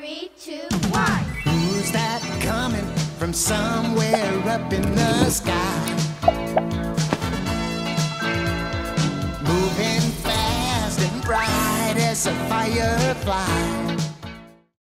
three, two, one. Who's that coming from somewhere up in the sky? Moving fast and bright as a firefly.